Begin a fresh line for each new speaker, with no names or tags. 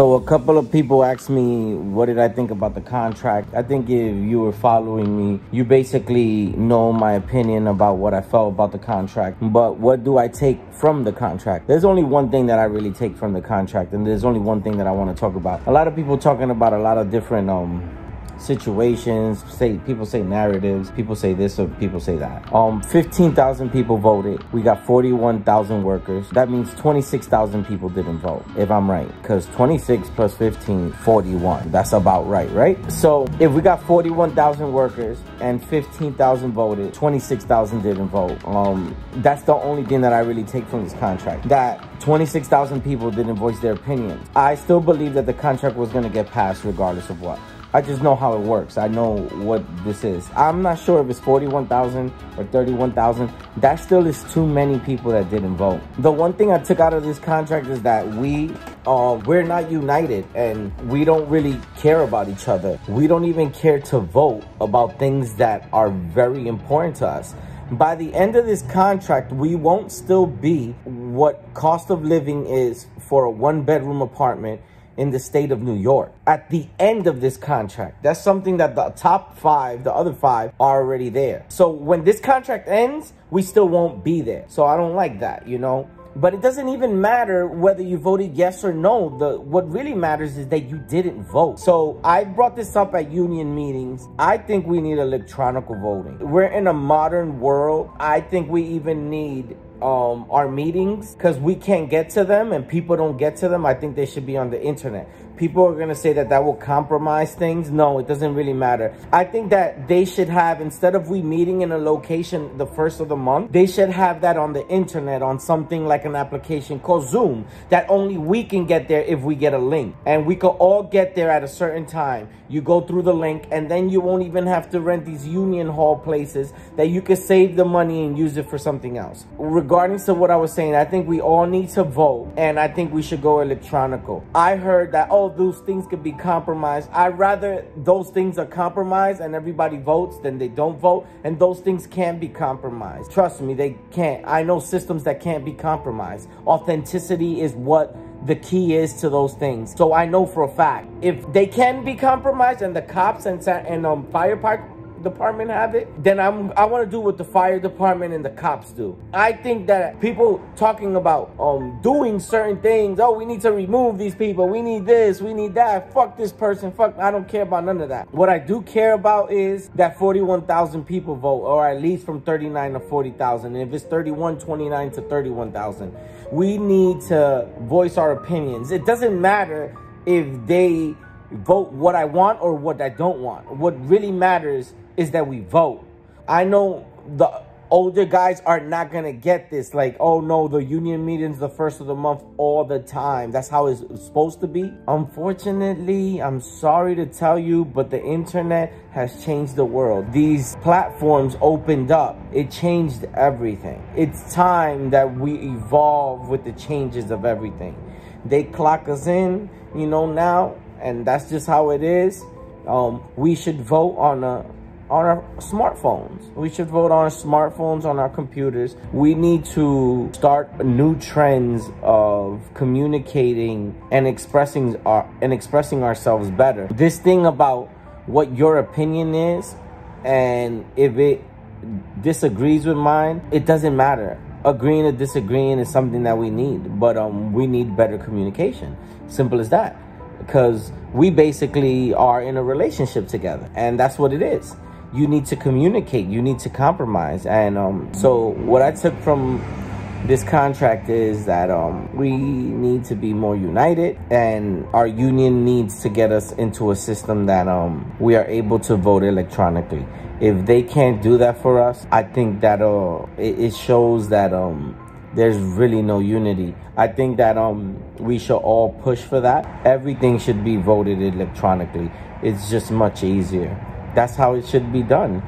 So a couple of people asked me, what did I think about the contract? I think if you were following me, you basically know my opinion about what I felt about the contract. But what do I take from the contract? There's only one thing that I really take from the contract, and there's only one thing that I want to talk about. A lot of people talking about a lot of different um situations say people say narratives people say this or people say that. Um 15,000 people voted. We got 41,000 workers. That means 26,000 people didn't vote if I'm right. Because 26 plus 15 41 that's about right right? So if we got 41,000 workers and 15,000 voted 26,000 didn't vote. Um that's the only thing that I really take from this contract that 26,000 people didn't voice their opinions. I still believe that the contract was going to get passed regardless of what I just know how it works. I know what this is. I'm not sure if it's 41,000 or 31,000. That still is too many people that didn't vote. The one thing I took out of this contract is that we uh, we're not united and we don't really care about each other. We don't even care to vote about things that are very important to us. By the end of this contract, we won't still be what cost of living is for a one bedroom apartment in the state of New York at the end of this contract. That's something that the top five, the other five, are already there. So when this contract ends, we still won't be there. So I don't like that, you know? But it doesn't even matter whether you voted yes or no. The What really matters is that you didn't vote. So I brought this up at union meetings. I think we need electronic voting. We're in a modern world. I think we even need um, our meetings because we can't get to them and people don't get to them. I think they should be on the internet. People are going to say that that will compromise things. No, it doesn't really matter. I think that they should have, instead of we meeting in a location the first of the month, they should have that on the internet on something like an application called Zoom that only we can get there if we get a link. And we could all get there at a certain time. You go through the link and then you won't even have to rent these union hall places that you could save the money and use it for something else. Regarding to what I was saying, I think we all need to vote and I think we should go electronical. I heard that, oh, those things could be compromised. I'd rather those things are compromised and everybody votes than they don't vote. And those things can't be compromised. Trust me, they can't. I know systems that can't be compromised. Authenticity is what the key is to those things. So I know for a fact, if they can be compromised and the cops and, and um, fire department have it, then I'm I want to do what the fire department and the cops do. I think that people talking about um doing certain things, oh, we need to remove these people, we need this, we need that, fuck this person, fuck, I don't care about none of that. What I do care about is that 41,000 people vote, or at least from 39 to 40,000. And if it's 31, 29 to 31,000, we need to voice our opinions. It doesn't matter if they vote what I want or what I don't want. What really matters is that we vote. I know the older guys are not going to get this. Like, oh no, the union meeting's the first of the month all the time. That's how it's supposed to be. Unfortunately, I'm sorry to tell you, but the internet has changed the world. These platforms opened up. It changed everything. It's time that we evolve with the changes of everything. They clock us in, you know, now, and that's just how it is. Um, we should vote on a on our smartphones. We should vote on our smartphones, on our computers. We need to start new trends of communicating and expressing our and expressing ourselves better. This thing about what your opinion is and if it disagrees with mine, it doesn't matter. Agreeing or disagreeing is something that we need, but um, we need better communication. Simple as that. Because we basically are in a relationship together, and that's what it is you need to communicate you need to compromise and um, so what i took from this contract is that um, we need to be more united and our union needs to get us into a system that um, we are able to vote electronically if they can't do that for us i think that uh, it, it shows that um, there's really no unity. I think that um we should all push for that. Everything should be voted electronically. It's just much easier that's how it should be done